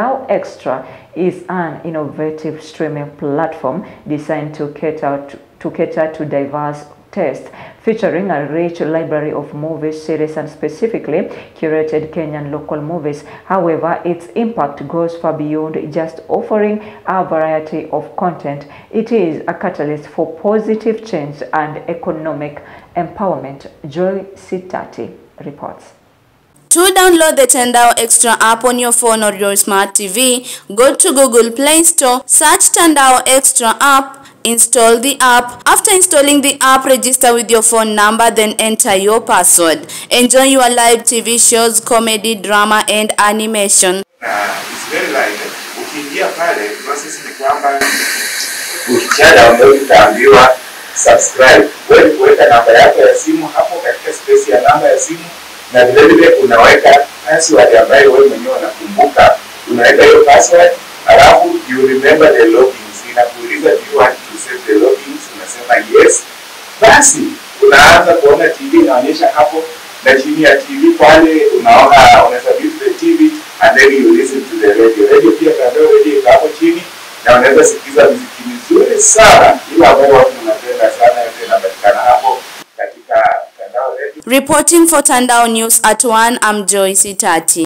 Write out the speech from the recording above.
Now Extra is an innovative streaming platform designed to cater to, to cater to diverse tastes, featuring a rich library of movies, series, and specifically curated Kenyan local movies. However, its impact goes far beyond just offering a variety of content. It is a catalyst for positive change and economic empowerment. Joy Sitati reports. To download the Tandao Extra app on your phone or your smart TV, go to Google Play Store, search Tandao Extra app, install the app. After installing the app, register with your phone number, then enter your password. Enjoy your live TV shows, comedy, drama, and animation. Ukiingia pale process ni subscribe. Na vile vile unaweka password ambayo wewe mwenyewe unakumbuka. Unaweka hiyo password, alafu you remember the logins. Inakuuliza do you want to save the logins, unasema yes. Basi unaanza kuona TV inaonyesha hapo, na chini ya TV pale unaona unaweza view the TV and then you listen to the radio. Radio pia kando radio iko hapo chini na unaweza sikiza muziki mzuri sana, Reporting for Tandao News at 1, I'm Joyce Sitati.